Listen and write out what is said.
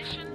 Mission